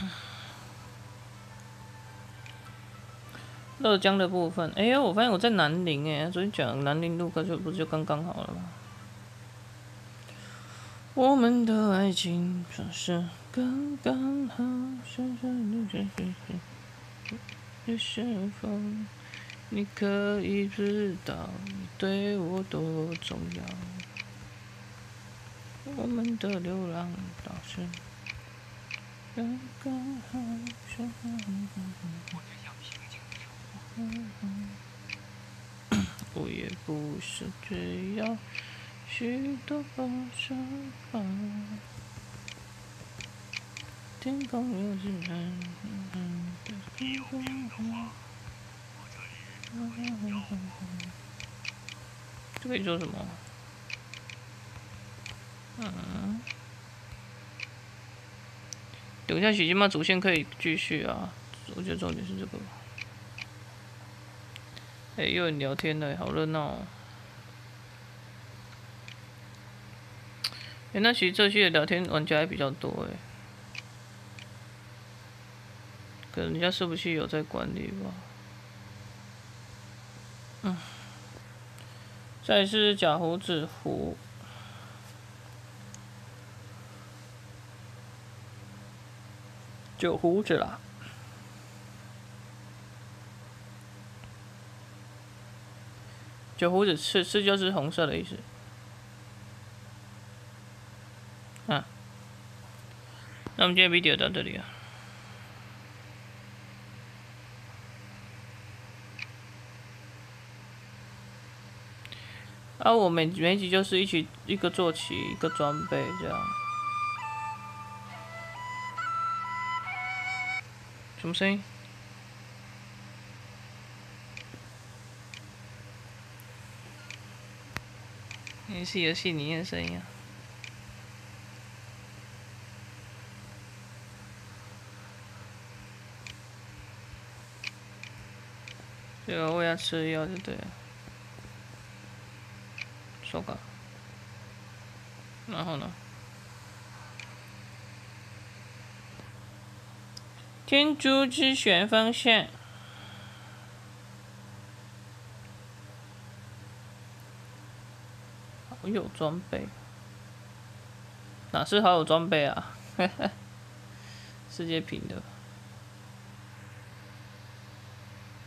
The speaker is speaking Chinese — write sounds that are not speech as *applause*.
*laughs* 乐江的部分，哎呀，我发现我在南宁哎，昨天讲南宁路，歌就不就刚刚好了吗？我们的爱情总是刚刚好，是否你可以知道你对我多重要？我们的流浪刚刚好，是我也不是只要许多保守吧。天空有只蓝的星星。这可以做什么？嗯。等一下，许金妈主线可以继续啊！我觉得重点是这个。哎，有人聊天了，好热闹！哎，那其实这些聊天玩家还比较多哎，可能人家是不是有在管理吧？嗯，再是假胡子胡，就胡子啦。酒胡子是是就是红色的意思，啊，那我们今天 video 到这里啊，啊，我每每集就是一起一个坐骑一个装备这样，什么声音？也是游戏里面的声音啊。对啊，我要吃药就对了。说吧。然后呢？天珠之旋风线。好有装备，哪是好有装备啊？*laughs* 世界平的。